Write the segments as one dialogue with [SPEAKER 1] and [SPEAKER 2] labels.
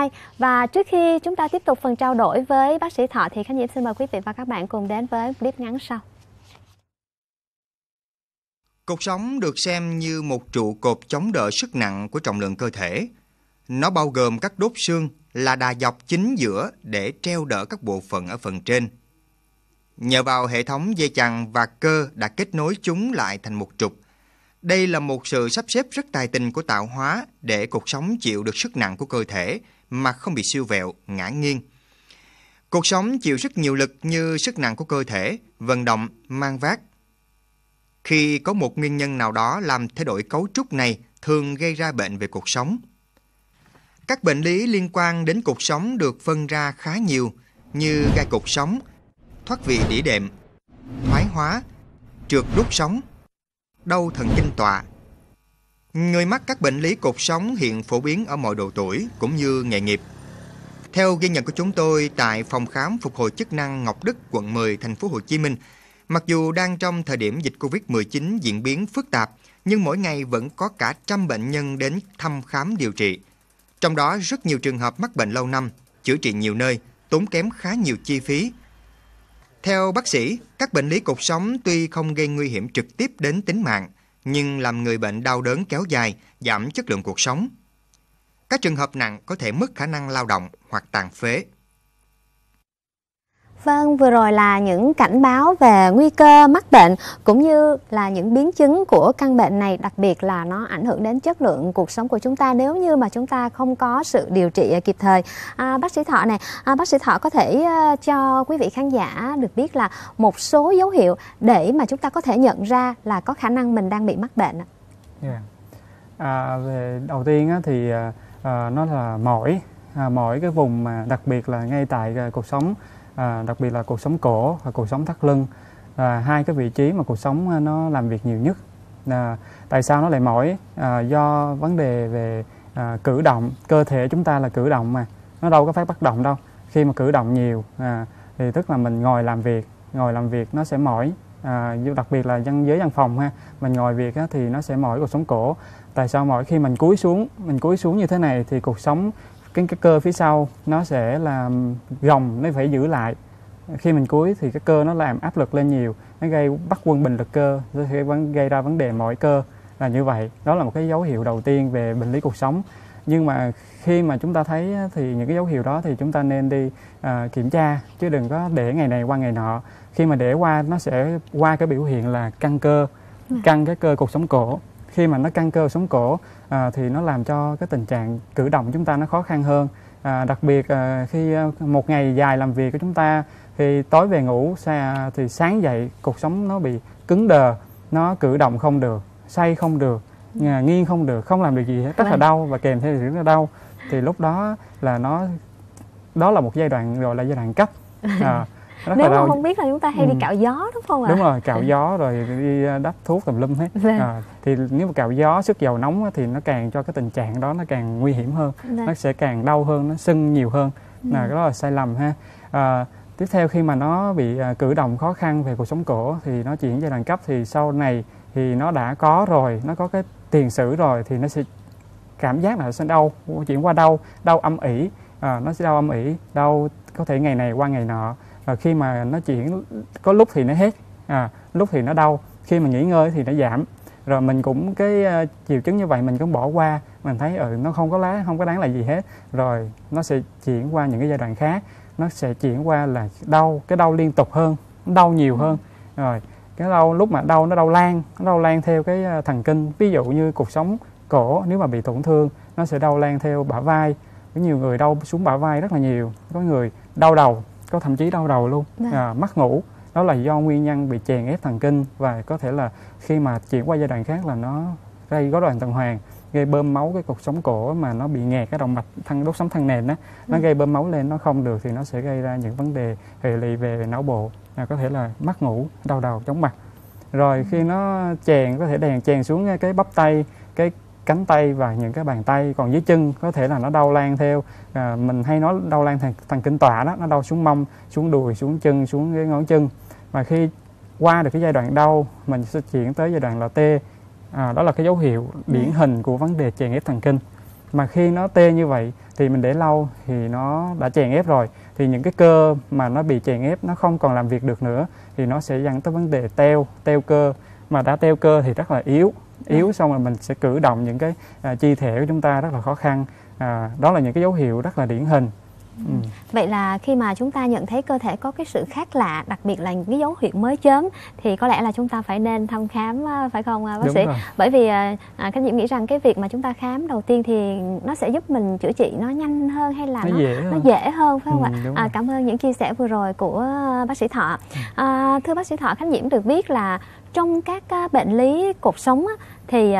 [SPEAKER 1] 2 và trước khi chúng ta tiếp tục phần trao đổi với bác sĩ Thọ thì Khánh Diễm xin mời quý vị và các bạn cùng đến với clip ngắn sau.
[SPEAKER 2] Cột sống được xem như một trụ cột chống đỡ sức nặng của trọng lượng cơ thể. Nó bao gồm các đốt xương là đà dọc chính giữa để treo đỡ các bộ phận ở phần trên. Nhờ vào hệ thống dây chằng và cơ đã kết nối chúng lại thành một trục. Đây là một sự sắp xếp rất tài tình của tạo hóa để cột sống chịu được sức nặng của cơ thể mà không bị siêu vẹo, ngã nghiêng. Cuộc sống chịu rất nhiều lực như sức nặng của cơ thể, vận động, mang vác. Khi có một nguyên nhân nào đó làm thay đổi cấu trúc này thường gây ra bệnh về cuộc sống. Các bệnh lý liên quan đến cuộc sống được phân ra khá nhiều như gai cột sống, thoát vị đĩa đệm, thoái hóa, trượt đốt sống, đau thần kinh tọa. Người mắc các bệnh lý cột sống hiện phổ biến ở mọi độ tuổi cũng như nghề nghiệp. Theo ghi nhận của chúng tôi tại phòng khám phục hồi chức năng Ngọc Đức, quận 10, thành phố Hồ Chí Minh, mặc dù đang trong thời điểm dịch Covid-19 diễn biến phức tạp, nhưng mỗi ngày vẫn có cả trăm bệnh nhân đến thăm khám điều trị. Trong đó rất nhiều trường hợp mắc bệnh lâu năm, chữa trị nhiều nơi, tốn kém khá nhiều chi phí. Theo bác sĩ, các bệnh lý cột sống tuy không gây nguy hiểm trực tiếp đến tính mạng, nhưng làm người bệnh đau đớn kéo dài, giảm chất lượng cuộc sống. Các trường hợp nặng có thể mất khả năng lao động hoặc tàn phế.
[SPEAKER 1] Vâng, vừa rồi là những cảnh báo về nguy cơ mắc bệnh cũng như là những biến chứng của căn bệnh này, đặc biệt là nó ảnh hưởng đến chất lượng cuộc sống của chúng ta nếu như mà chúng ta không có sự điều trị kịp thời. À, bác sĩ Thọ này, à, bác sĩ Thọ có thể à, cho quý vị khán giả được biết là một số dấu hiệu để mà chúng ta có thể nhận ra là có khả năng mình đang bị mắc bệnh.
[SPEAKER 3] Yeah. Dạ. À, về đầu tiên á, thì à, à, nó là mỏi, à, mỏi cái vùng mà đặc biệt là ngay tại à, cuộc sống à, đặc biệt là cuộc sống cổ và cuộc sống thắt lưng. Là hai cái vị trí mà cuộc sống à, nó làm việc nhiều nhất. À, tại sao nó lại mỏi? À, do vấn đề về à, cử động. Cơ thể chúng ta là cử động mà nó đâu có phải bắt động đâu. Khi mà cử động nhiều à, thì tức là mình ngồi làm việc ngồi làm việc nó sẽ mỏi. À, đặc biệt là dân giới văn phòng ha mình ngồi việc á, thì nó sẽ mỏi cuộc sống cổ. Tại sao mỏi? Khi mình cúi xuống mình cúi xuống như thế này thì cuộc sống cái, cái cơ phía sau nó sẽ làm gồng nó phải giữ lại. Khi mình cúi thì cái cơ nó làm áp lực lên nhiều nó gây bắt quân bình lực cơ nó sẽ gây ra vấn đề mỏi cơ là như vậy. Đó là một cái dấu hiệu đầu tiên về bệnh lý cuộc sống. Nhưng mà khi mà chúng ta thấy thì những cái dấu hiệu đó thì chúng ta nên đi à, kiểm tra chứ đừng có để ngày này qua ngày nọ. Khi mà để qua nó sẽ qua cái biểu hiện là căng cơ dạ. căng cái cơ cột sống cổ khi mà nó căng cơ sống cổ à, thì nó làm cho cái tình trạng cử động chúng ta nó khó khăn hơn. À, đặc biệt à, khi à, một ngày dài làm việc của chúng ta thì tối về ngủ thì sáng dậy cuộc sống nó bị cứng đờ nó cử động không được say không được à, nghiêng không được không làm được gì hết rất là vâng. đau và kèm theo rất là đau. Thì lúc đó là nó đó là một giai đoạn gọi là giai đoạn cấp. À,
[SPEAKER 1] rất nếu mà không biết là chúng ta hay ừ. đi cạo gió đúng không ạ?
[SPEAKER 3] Đúng rồi cạo gió rồi đi ờ, đắp thuốc tùm lum hết. Vâng. à, thì nếu mà cạo gió sức dầu nóng thì nó càng cho cái tình trạng đó nó càng nguy hiểm hơn. Vâng. nó sẽ càng đau hơn nó sưng nhiều hơn. Ừ. là cái đó là sai lầm ha. À, tiếp theo khi mà nó bị à, cử động khó khăn về cuộc sống cổ thì nó chuyển giai đoạn cấp thì sau này thì nó đã có rồi nó có cái tiền sử rồi thì nó sẽ cảm giác là nó sẽ đau chuyển qua đau đau âm ỉ. À, nó sẽ đau âm ỉ đau có thể ngày này qua ngày nọ và khi mà nó chuyển có lúc thì nó hết à, lúc thì nó đau khi mà nghỉ ngơi thì nó giảm. Rồi mình cũng cái uh, triệu chứng như vậy mình cũng bỏ qua mình thấy ừ nó không có lá không có đáng là gì hết. Rồi nó sẽ chuyển qua những cái giai đoạn khác nó sẽ chuyển qua là đau cái đau liên tục hơn đau nhiều hơn. Rồi cái đau lúc mà đau nó đau lan nó đau lan theo cái ờ, thần kinh. Ví dụ như cuộc sống cổ nếu mà bị tổn thương nó sẽ đau lan theo bả vai. Có nhiều người đau xuống bả vai rất là nhiều có người đau đầu có thậm chí đau đầu luôn dạ. à, mất ngủ đó là do nguyên nhân bị chèn ép thần kinh và có thể là khi mà chuyển qua giai đoạn khác là nó gây rối loạn tuần hoàn gây bơm máu cái cột sống cổ mà nó bị nghẹt cái động mạch thân đốt sống thân nền đó nó ừ. gây bơm máu lên nó không được thì nó sẽ gây ra những vấn đề hệ lụy về não bộ à, có thể là mất ngủ đau đầu chóng mặt rồi ừ. khi nó chèn có thể đèn chèn xuống cái bắp tay cái cánh tay và những cái bàn tay còn dưới chân có thể là nó đau lan theo. À, mình hay nói đau lan thần, thần kinh tọa đó nó đau xuống mông xuống đùi xuống chân xuống cái ngón chân. Và khi qua được cái giai đoạn đau mình sẽ chuyển tới giai đoạn là tê. À, đó là cái dấu hiệu điển hình của vấn đề chèn ép thần kinh. Mà khi nó tê như vậy thì mình để lâu thì nó đã chèn ép rồi. Thì những cái cơ mà nó bị chèn ép nó không còn làm việc được nữa thì nó sẽ dẫn tới vấn đề teo teo cơ. Mà đã teo cơ thì rất là yếu Dạ. yếu xong rồi mình sẽ cử động những cái à, chi thể của chúng ta rất là khó khăn. À, đó là những cái dấu hiệu rất là điển hình.
[SPEAKER 1] Ừ. Vậy là khi mà chúng ta nhận thấy cơ thể có cái sự khác lạ, đặc biệt là những cái dấu hiệu mới chớm thì có lẽ là chúng ta phải nên thăm khám phải không bác Đúng sĩ? Rồi. Bởi vì à, à Khánh Diễm nghĩ rằng cái việc mà chúng ta khám đầu tiên thì nó sẽ giúp mình chữa trị nó nhanh hơn hay là nó, nó dễ hơn, nó dễ hơn phải không ừ, ạ? À, cảm ơn những chia sẻ vừa rồi của bác sĩ Thọ. Ừ. À, thưa bác sĩ Thọ, Khánh Diễm được biết là trong các bệnh lý cột sống á, thì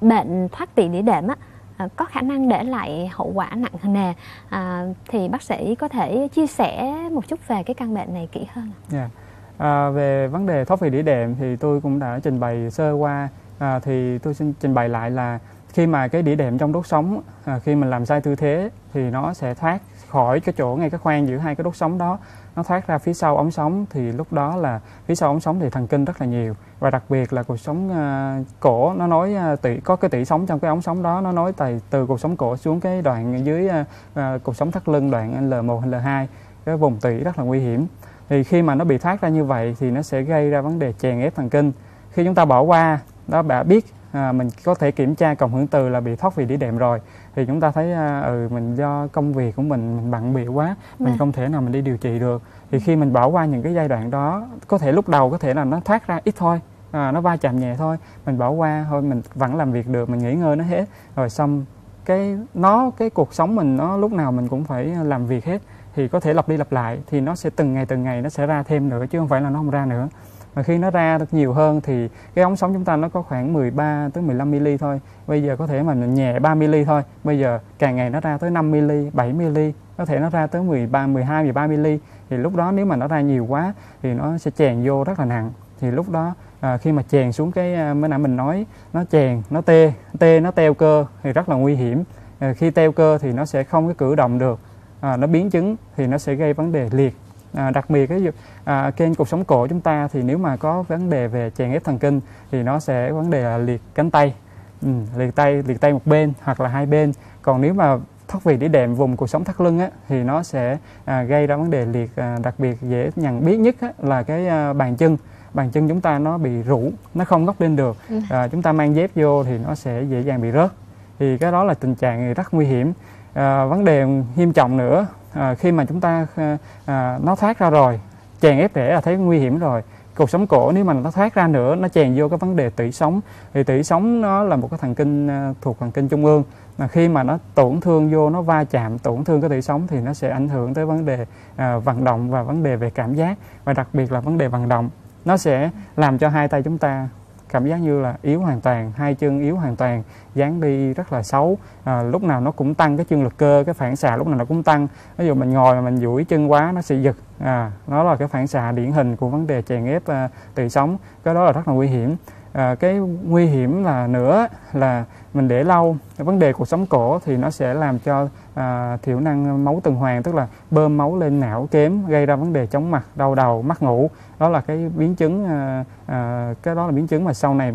[SPEAKER 1] bệnh thoát vị đĩa đệm á, À, có khả năng để lại hậu quả nặng nề à, thì bác sĩ có thể chia sẻ một chút về cái căn bệnh này kỹ hơn.
[SPEAKER 3] Yeah. Dạ. À, về vấn đề thoát vị đĩa đệm thì tôi cũng đã trình bày sơ qua à, thì tôi xin trình bày lại là khi mà cái đĩa đệm trong đốt sống à, khi mình làm sai tư thế thì nó sẽ thoát khỏi cái chỗ ngay cái khoang giữa hai cái đốt sống đó nó thoát ra phía sau ống sống thì lúc đó là phía sau ống sống thì thần kinh rất là nhiều. Và đặc biệt là cuộc sống uh, cổ nó nói ờ, uh, tỷ có cái tỷ sống trong cái ống sống đó nó nói từ từ cuộc sống cổ xuống cái đoạn dưới uh, uh, cuộc sống thắt lưng đoạn L1 L2 cái vùng tỷ rất là nguy hiểm. Thì khi mà nó bị thoát ra như vậy thì nó sẽ gây ra vấn đề chèn ép thần kinh. Khi chúng ta bỏ qua đó đã biết à, mình có thể kiểm tra cộng hưởng từ là bị thoát vị đĩa đệm rồi. Thì chúng ta thấy à, ừ mình do công việc của mình mình bận bịu quá mình dạ. không thể nào mình đi điều trị được. Thì khi mình bỏ qua những cái giai đoạn đó có thể lúc đầu có thể là nó thoát ra ít thôi à, nó va chạm nhẹ thôi mình bỏ qua thôi mình vẫn làm việc được mình nghỉ ngơi nó hết. Rồi xong cái nó cái cuộc sống mình nó lúc nào mình cũng phải làm việc hết. Thì có thể lặp đi lặp lại thì nó sẽ từng ngày từng ngày nó sẽ ra thêm nữa chứ không phải là nó không ra nữa mà khi nó ra được nhiều hơn thì cái ống sống chúng ta nó có khoảng 13 tới 15 mm thôi. Bây giờ có thể mà nhẹ 3 mm thôi. Bây giờ càng ngày nó ra tới 5 mm 7 mm có thể nó ra tới 13 12 13 mm thì lúc đó nếu mà nó ra nhiều quá thì nó sẽ chèn vô rất là nặng. Thì lúc đó à, khi mà chèn xuống cái à, mới nãy mình nói nó chèn nó tê tê nó teo cơ thì rất là nguy hiểm. À, khi teo cơ thì nó sẽ không cái cử động được. À, nó biến chứng thì nó sẽ gây vấn đề liệt à, đặc biệt cái à, trên cuộc sống cổ chúng ta thì nếu mà có vấn đề về chèn ép thần kinh thì nó sẽ vấn đề là liệt cánh tay. Ừ, liệt tay liệt tay một bên hoặc là hai bên. Còn nếu mà thoát vị đĩa đệm vùng cuộc sống thắt lưng á, thì nó sẽ à, gây ra vấn đề liệt à, đặc biệt dễ nhận biết nhất á, là cái à, bàn chân. Bàn chân chúng ta nó bị rũ nó không ngóc lên được. Ừ. à, chúng ta mang dép vô thì nó sẽ dễ dàng bị rớt. Thì cái đó là tình trạng rất nguy hiểm. À, vấn đề nghiêm trọng nữa à, khi mà chúng ta à, à, nó thoát ra rồi chèn ép rễ là thấy nguy hiểm rồi. Cuộc sống cổ nếu mà nó thoát ra nữa nó chèn vô cái vấn đề tủy sống. Thì tủy sống nó là một cái thần kinh à, thuộc thần kinh trung ương. Mà khi mà nó tổn thương vô nó va chạm tổn thương cái tủy sống thì nó sẽ ảnh hưởng tới vấn đề à, vận động và vấn đề về cảm giác và đặc biệt là vấn đề vận động. Nó sẽ làm cho hai tay chúng ta cảm giác như là yếu hoàn toàn hai chân yếu hoàn toàn dáng đi rất là xấu. À, lúc nào nó cũng tăng cái chân lực cơ cái phản xạ lúc nào nó cũng tăng. Ví dụ mình ngồi mà mình duỗi chân quá nó sẽ giật. À, nó là cái phản xạ điển hình của vấn đề chèn ép à, tủy sống. Cái đó là rất là nguy hiểm à, cái nguy hiểm là nữa là mình để lâu. Vấn đề cuộc sống cổ thì nó sẽ làm cho à, thiểu năng máu tuần hoàn tức là bơm máu lên não kém gây ra vấn đề chóng mặt đau đầu mất ngủ. Đó là cái biến chứng à, à, cái đó là biến chứng mà sau này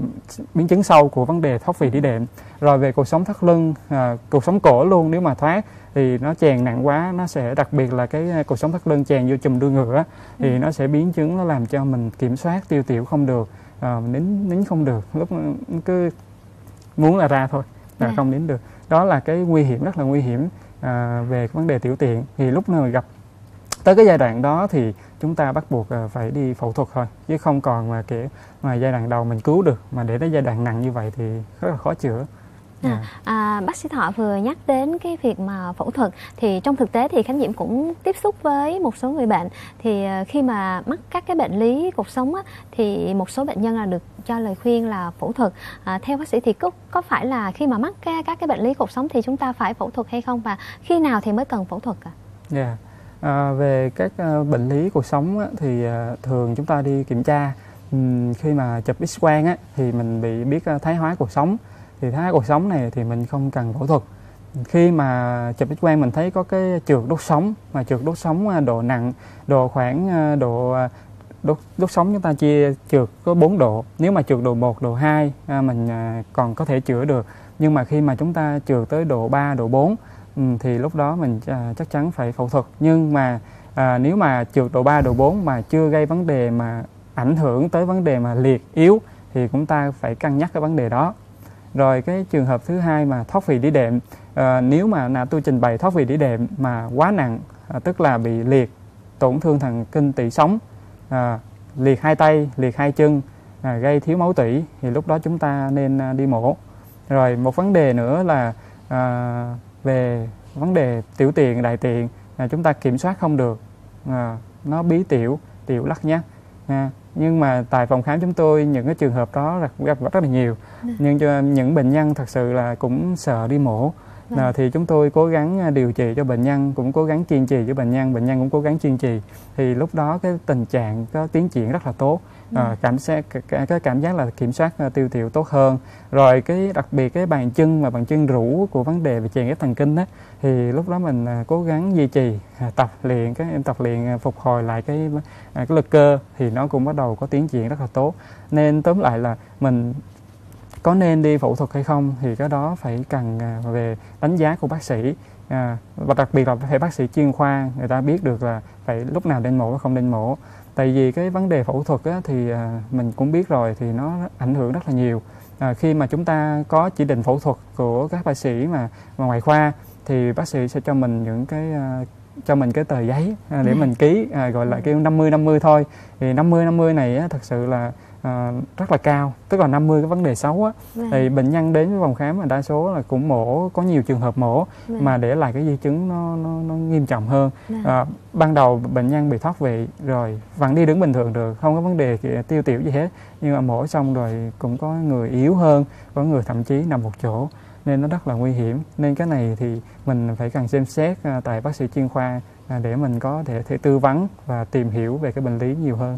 [SPEAKER 3] biến chứng sâu của vấn đề thoát vị đĩa đệm rồi về cuộc sống thắt lưng à, cuộc sống cổ luôn nếu mà thoát thì nó chèn nặng quá nó sẽ đặc biệt là cái cuộc sống thắt lưng chèn vô chùm đuôi ngựa thì ừ. nó sẽ biến chứng nó làm cho mình kiểm soát tiêu tiểu không được à, nín nín không được lúc cứ muốn là ra thôi là yeah. Dạ. không nín được đó là cái nguy hiểm rất là nguy hiểm à, về cái vấn đề tiểu tiện thì lúc nào gặp tới cái giai đoạn đó thì chúng ta bắt buộc à, phải đi phẫu thuật thôi chứ không còn mà kiểu mà giai đoạn đầu mình cứu được mà để đến giai đoạn nặng như vậy thì rất là khó chữa
[SPEAKER 1] À, dạ. à, bác sĩ Thọ vừa nhắc đến cái việc mà phẫu thuật thì trong thực tế thì Khánh Diễm cũng tiếp xúc với một số người bệnh thì à, khi mà mắc các cái bệnh lý cuộc sống á, thì một số bệnh nhân là được cho lời khuyên là phẫu thuật à, theo bác sĩ thì có, có phải là khi mà mắc các, các cái bệnh lý cuộc sống thì chúng ta phải phẫu thuật hay không và khi nào thì mới cần phẫu thuật ạ? À?
[SPEAKER 3] Yeah. À, về các uh, bệnh lý cuộc sống á, thì uh, thường chúng ta đi kiểm tra um, khi mà chụp x quang á, thì mình bị biết uh, thái hóa cuộc sống thì thái cuộc sống này thì mình không cần phẫu thuật. Khi mà chụp x quang mình thấy có cái trượt đốt sống mà trượt đốt sống à, độ nặng độ khoảng à, độ à, đốt đốt sống chúng ta chia trượt có 4 độ. Nếu mà trượt độ 1 độ 2 mình còn có thể chữa được. Nhưng mà khi mà chúng ta trượt tới độ 3, độ 4 thì lúc đó mình chắc chắn phải phẫu thuật. Nhưng mà à, nếu mà trượt độ 3, độ 4 mà chưa gây vấn đề mà ảnh hưởng tới vấn đề mà liệt yếu thì chúng ta phải cân nhắc cái vấn đề đó rồi cái trường hợp thứ hai mà thoát vị đĩa đệm à, nếu mà là tôi trình bày thoát vị đĩa đệm mà quá nặng à, tức là bị liệt tổn thương thần kinh tủy sống à, liệt hai tay liệt hai chân à, gây thiếu máu tủy thì lúc đó chúng ta nên à, đi mổ. Rồi một vấn đề nữa là à, về vấn đề tiểu tiện đại tiện à, chúng ta kiểm soát không được à, nó bí tiểu tiểu lắc nhắc à, nhưng mà tại phòng khám chúng tôi những cái trường hợp đó là gặp rất là nhiều dạ. nhưng cho những bệnh nhân thật sự là cũng sợ đi mổ à, thì chúng tôi cố gắng à, điều trị cho bệnh nhân cũng cố gắng kiên trì với bệnh nhân bệnh nhân cũng cố gắng kiên trì. Thì lúc đó cái tình trạng có tiến triển rất là tốt. À, cảm giác cái cảm giác là kiểm soát uh, tiêu tiểu tốt hơn. Rồi cái đặc biệt cái bàn chân mà bàn chân rũ của vấn đề về chèn ép thần kinh đó thì lúc đó mình uh, cố gắng duy trì tập luyện các em tập luyện phục hồi lại cái cái lực cơ thì nó cũng bắt đầu có tiến triển rất là tốt. Nên tóm lại là mình có nên đi phẫu thuật hay không thì cái đó phải cần về đánh giá của bác sĩ. À, và đặc biệt là phải bác sĩ chuyên khoa người ta biết được là phải lúc nào nên mổ và không nên mổ. Tại vì cái vấn đề phẫu thuật á, thì à, mình cũng biết rồi thì nó ảnh hưởng rất là nhiều. À, khi mà chúng ta có chỉ định phẫu thuật của các bác sĩ mà, mà ngoại khoa thì bác sĩ sẽ cho mình những cái à, cho mình cái tờ giấy à, để ừ. mình ký à, gọi là kêu 50 50 thôi. Thì 50 50 này á, thật sự là à, rất là cao tức là 50 cái vấn đề xấu á vâng. thì bệnh nhân đến với phòng khám mà đa số là cũng mổ có nhiều trường hợp mổ vâng. mà để lại cái di chứng nó nó, nó nghiêm trọng hơn vâng. à, ban đầu bệnh nhân bị thoát vị rồi vẫn đi đứng bình thường được không có vấn đề tiêu tiểu gì hết nhưng mà mổ xong rồi cũng có người yếu hơn có người thậm chí nằm một chỗ nên nó rất là nguy hiểm nên cái này thì mình phải cần xem xét à, tại bác sĩ chuyên khoa để mình có thể, thể tư vấn và tìm hiểu về cái bệnh lý nhiều hơn